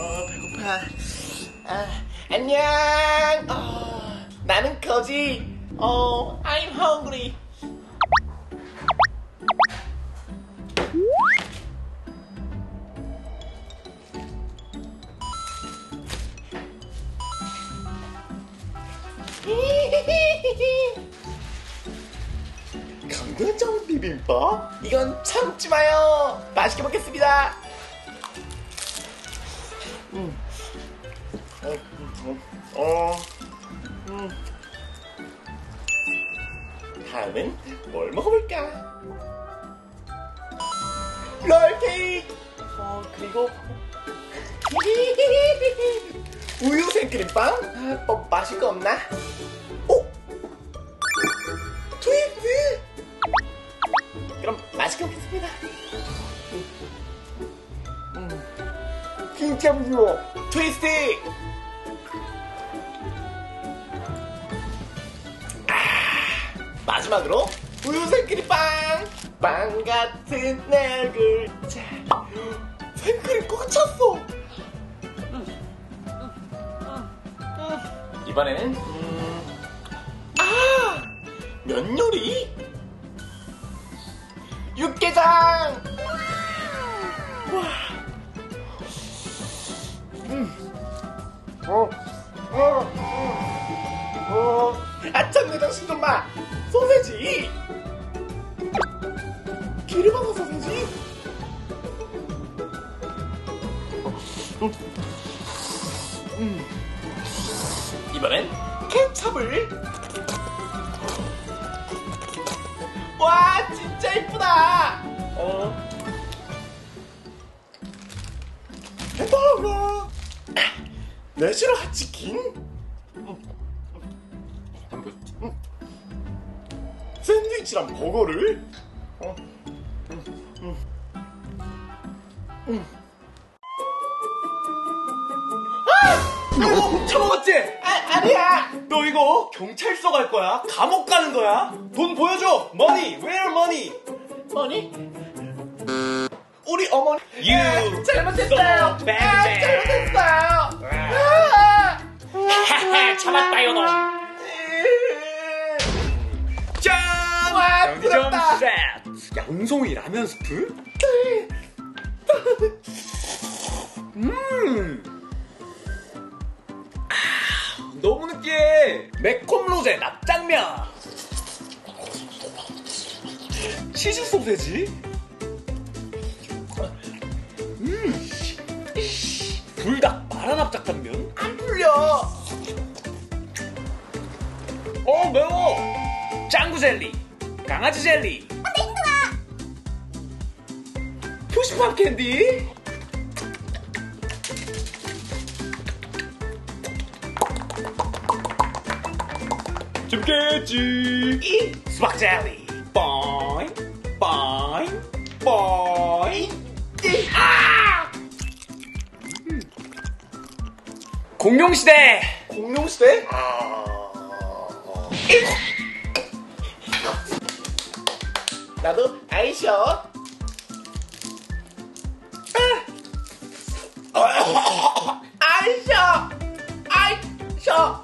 어, 배고파. 아, 안녕. 어, 나는 거지. 어, I'm hungry. 강된장 비빔밥? 이건 참지 마요. 맛있게 먹겠습니다. 음. 어, 음, 어, 음. 다음은 뭘 먹어볼까? 롤케이크! 어, 그리고 우유 생크림빵? 아, 뭐 마실 거 없나? 진짜 부러워. 트위스트! 아, 마지막으로 우유 생크림 빵! 빵 같은 내 얼굴. 자, 생크림 꽉 찼어! 이번에는 음, 아! 면 요리? 육개장! 아참 내좀 봐. 소세지. 기름 하나 소세지. 음. 음. 이번엔 케찹을. 와 진짜 이쁘다. 어. 햄버거. 내시로 핫치킨. 샌드위치랑 버거를. 어. 음. 음. 음. 이거 훔쳐먹었지? 아 아니야. 너 이거 경찰서 갈 거야? 감옥 가는 거야? 돈 보여줘! 머니! Where money? 뭐니? 우리 어머니. You 아, 잘못했어요. 아. 잘못했어요. 아. 하하 참았다 요놈 양송이 라면 스프? 음! 아, 너무 느끼해. 매콤 로제 납작면. 치즈 소세지. 음! 불닭 마라 납작탕면. 안 풀려. 어 매워. 짱구 젤리 강아지 젤리 푸시팝 캔디 잼깨지 수박 젤리 빠잉 빠잉 빠잉 아! 음. 공룡시대 공룡시대? 나도 아이셔. 아! 아이셔. 아이셔.